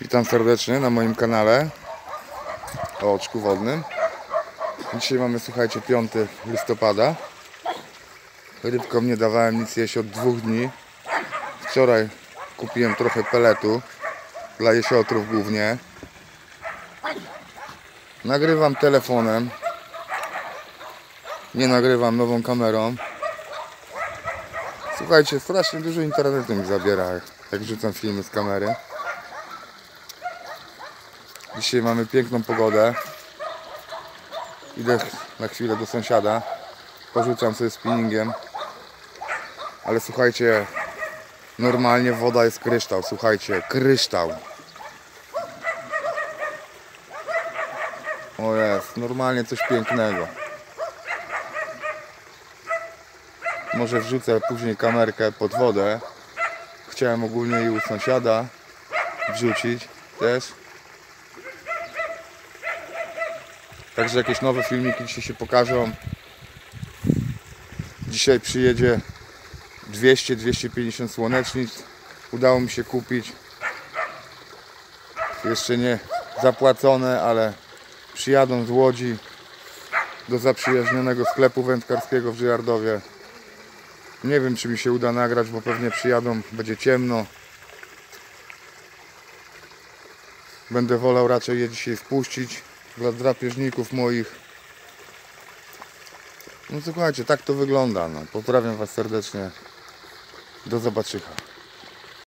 Witam serdecznie na moim kanale o oczku wodnym. Dzisiaj mamy, słuchajcie, 5 listopada. Rybkom nie dawałem nic jeść od dwóch dni. Wczoraj kupiłem trochę peletu dla jesiotrów głównie. Nagrywam telefonem. Nie nagrywam nową kamerą. Słuchajcie, strasznie dużo internetu mi zabiera, jak wrzucam filmy z kamery. Dzisiaj mamy piękną pogodę. Idę na chwilę do sąsiada. Porzucam sobie spinningiem. Ale słuchajcie, normalnie woda jest kryształ. Słuchajcie, kryształ. O jest, normalnie coś pięknego. Może wrzucę później kamerkę pod wodę. Chciałem ogólnie i u sąsiada wrzucić też. Także jakieś nowe filmiki dzisiaj się pokażą. Dzisiaj przyjedzie 200-250 słonecznic. Udało mi się kupić. Jeszcze nie zapłacone, ale przyjadą z Łodzi do zaprzyjaźnionego sklepu wędkarskiego w Żyjardowie. Nie wiem czy mi się uda nagrać, bo pewnie przyjadą, będzie ciemno. Będę wolał raczej je dzisiaj wpuścić dla drapieżników moich. No słuchajcie, tak to wygląda. No. Pozdrawiam Was serdecznie. Do zobaczenia.